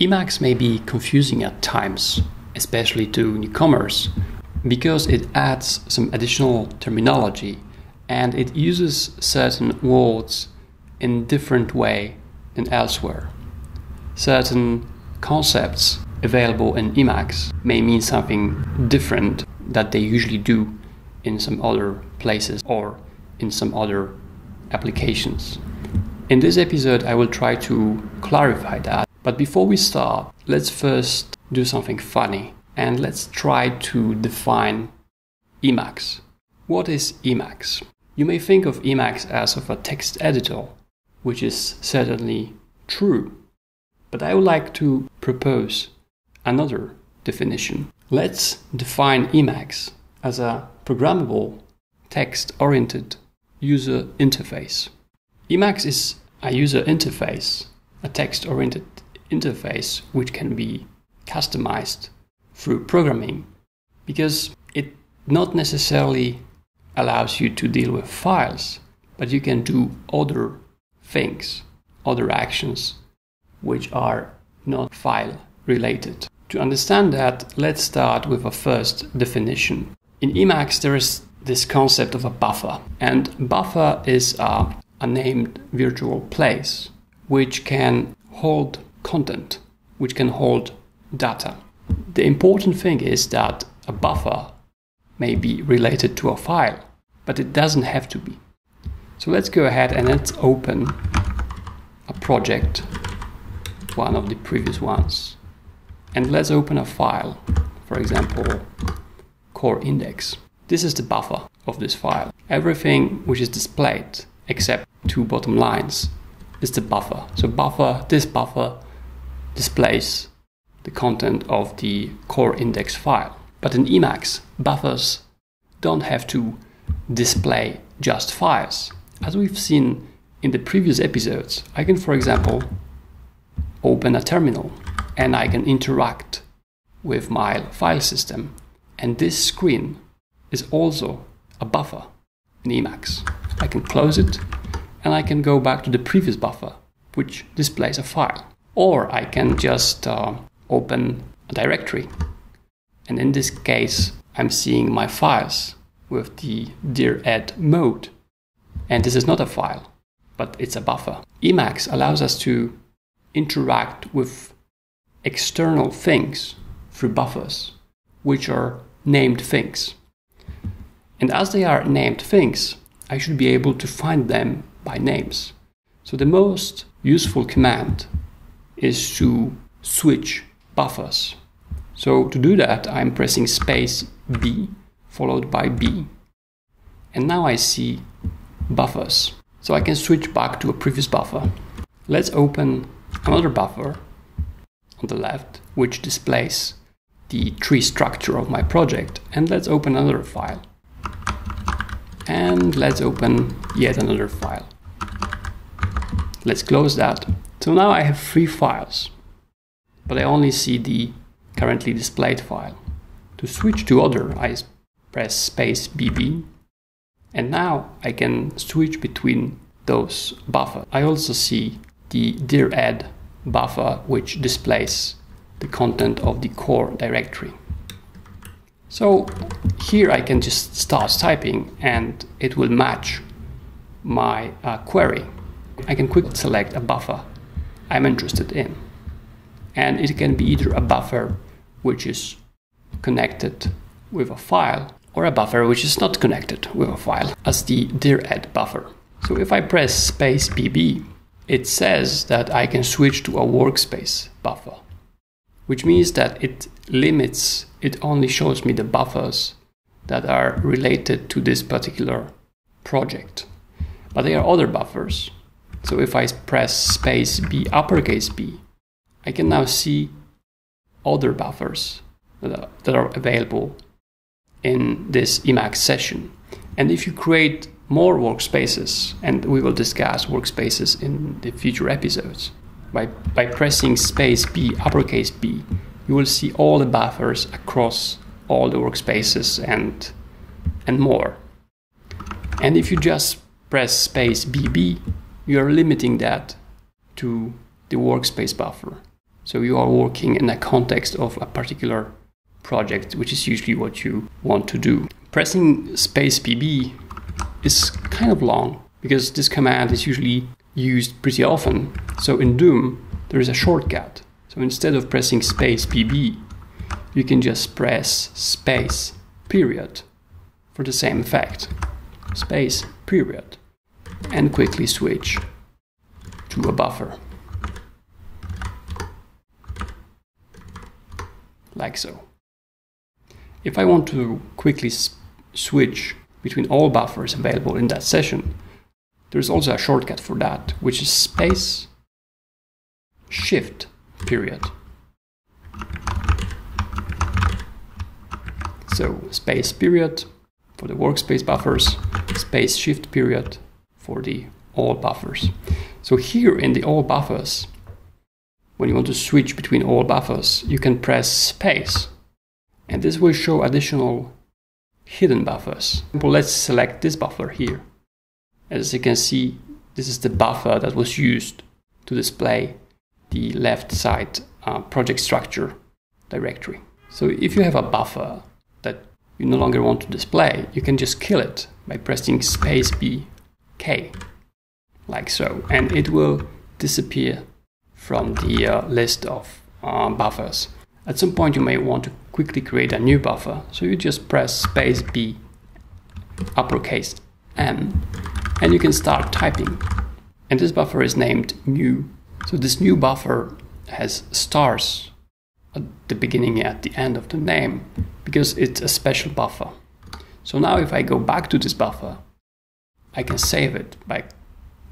Emacs may be confusing at times, especially to newcomers, because it adds some additional terminology and it uses certain words in different way than elsewhere. Certain concepts available in Emacs may mean something different that they usually do in some other places or in some other applications. In this episode, I will try to clarify that. But before we start, let's first do something funny and let's try to define Emacs. What is Emacs? You may think of Emacs as of a text editor, which is certainly true. But I would like to propose another definition. Let's define Emacs as a programmable, text oriented user interface. Emacs is a user interface, a text oriented interface which can be customized through programming because it not necessarily allows you to deal with files, but you can do other things, other actions which are not file related. To understand that, let's start with a first definition. In Emacs, there is this concept of a buffer, and buffer is a, a named virtual place which can hold content, which can hold data. The important thing is that a buffer may be related to a file, but it doesn't have to be. So let's go ahead and let's open a project, one of the previous ones. And let's open a file, for example, core index. This is the buffer of this file. Everything which is displayed except two bottom lines is the buffer. So buffer, this buffer displays the content of the core index file. But in Emacs, buffers don't have to display just files. As we've seen in the previous episodes, I can, for example, open a terminal and I can interact with my file system. And this screen is also a buffer in Emacs. I can close it and I can go back to the previous buffer, which displays a file. Or I can just uh, open a directory. And in this case, I'm seeing my files with the dired mode. And this is not a file, but it's a buffer. Emacs allows us to interact with external things through buffers, which are named things. And as they are named things, I should be able to find them by names. So the most useful command is to switch buffers. So to do that, I'm pressing space B followed by B. And now I see buffers. So I can switch back to a previous buffer. Let's open another buffer on the left, which displays the tree structure of my project. And let's open another file. And let's open yet another file. Let's close that. So now I have three files, but I only see the currently displayed file. To switch to other, I press space BB, and now I can switch between those buffers. I also see the dired buffer, which displays the content of the core directory. So here I can just start typing and it will match my uh, query. I can quickly select a buffer I'm interested in. And it can be either a buffer which is connected with a file or a buffer which is not connected with a file as the dired buffer. So if I press space BB, it says that I can switch to a workspace buffer, which means that it limits, it only shows me the buffers that are related to this particular project. But there are other buffers. So if I press space B, uppercase B, I can now see other buffers that are, available in this Emacs session. And if you create more workspaces, and we will discuss workspaces in the future episodes, by, by pressing space B, uppercase B, you will see all the buffers across all the workspaces and, and more. And if you just press space BB, you are limiting that to the workspace buffer. So you are working in a context of a particular project, which is usually what you want to do. Pressing space PB is kind of long because this command is usually used pretty often. So in Doom, there is a shortcut. So instead of pressing space PB, you can just press space period for the same effect. Space period. And quickly switch to a buffer. Like so. If I want to quickly switch between all buffers available in that session, there's also a shortcut for that, which is space shift period. So space period for the workspace buffers, space shift period for the all buffers. So here in the all buffers, when you want to switch between all buffers, you can press space and this will show additional hidden buffers. Let's select this buffer here. As you can see, this is the buffer that was used to display the left side uh, project structure directory. So if you have a buffer that you no longer want to display, you can just kill it by pressing space B K, like so, and it will disappear from the uh, list of uh, buffers. At some point you may want to quickly create a new buffer, so you just press space B uppercase N and you can start typing. And this buffer is named new. So this new buffer has stars at the beginning and at the end of the name because it's a special buffer. So now if I go back to this buffer, I can save it by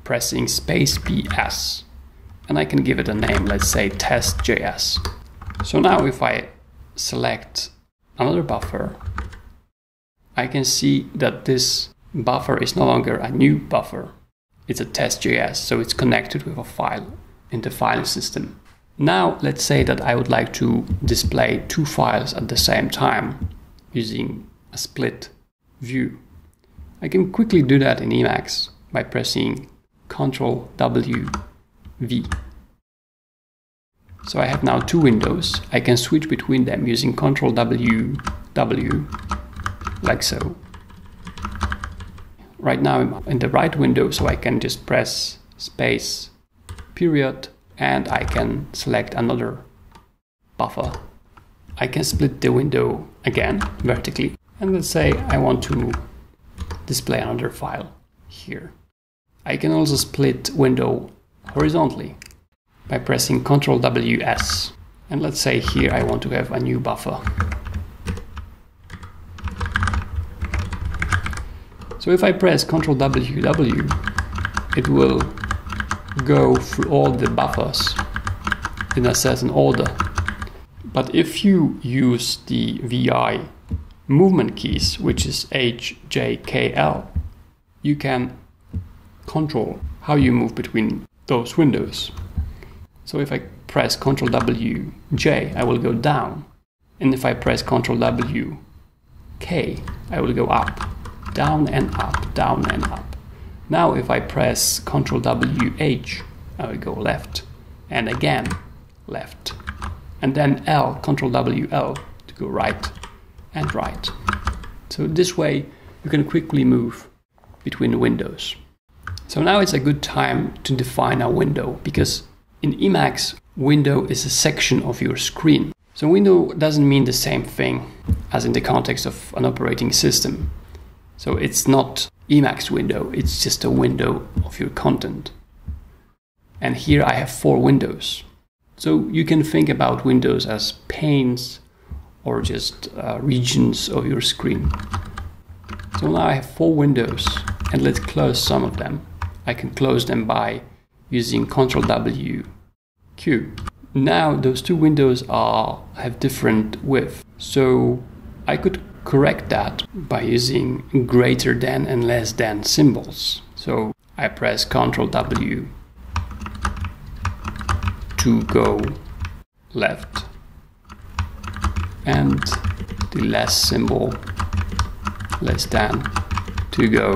pressing space PS and I can give it a name, let's say test.js. So now if I select another buffer, I can see that this buffer is no longer a new buffer. It's a test.js, so it's connected with a file in the file system. Now let's say that I would like to display two files at the same time using a split view. I can quickly do that in Emacs by pressing Ctrl W V. So I have now two windows. I can switch between them using Ctrl W W like so. Right now I'm in the right window so I can just press space period and I can select another buffer. I can split the window again vertically and let's say I want to display another file here. I can also split window horizontally by pressing Ctrl WS and let's say here I want to have a new buffer. So if I press Ctrl W W, it will go through all the buffers in a certain order. But if you use the VI movement keys, which is H, J, K, L, you can control how you move between those windows. So if I press Ctrl W, J, I will go down. And if I press Ctrl W, K, I will go up. Down and up, down and up. Now if I press Ctrl W H, I will go left and again left. And then L, Ctrl W L to go right and right. So this way you can quickly move between windows. So now it's a good time to define a window because in Emacs, window is a section of your screen. So window doesn't mean the same thing as in the context of an operating system. So it's not Emacs window, it's just a window of your content. And here I have four windows. So you can think about windows as panes or just uh, regions of your screen. So now I have four windows and let's close some of them. I can close them by using Ctrl W Q. Now those two windows are have different width. So I could correct that by using greater than and less than symbols. So I press Ctrl W to go left and the less symbol less than to go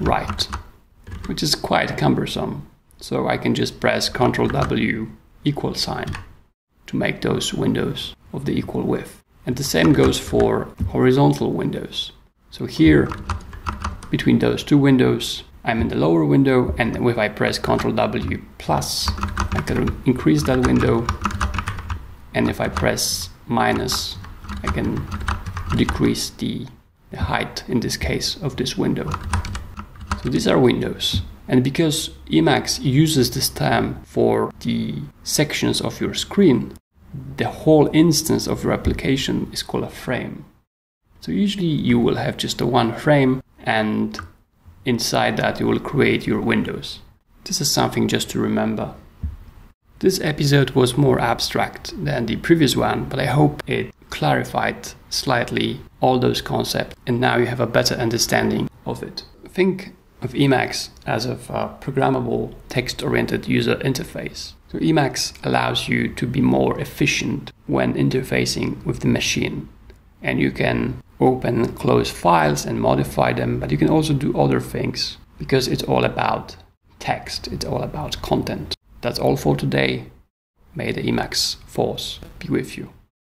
right which is quite cumbersome so I can just press Ctrl W equal sign to make those windows of the equal width. And the same goes for horizontal windows. So here, between those two windows, I'm in the lower window, and if I press Ctrl W plus, I can increase that window. And if I press minus, I can decrease the, the height, in this case, of this window. So these are windows. And because Emacs uses this term for the sections of your screen, the whole instance of your application is called a frame. So usually you will have just a one frame and inside that you will create your windows. This is something just to remember. This episode was more abstract than the previous one, but I hope it clarified slightly all those concepts and now you have a better understanding of it. Think of Emacs as a programmable text-oriented user interface. So Emacs allows you to be more efficient when interfacing with the machine. And you can open and close files and modify them, but you can also do other things because it's all about text, it's all about content. That's all for today. May the Emacs force be with you.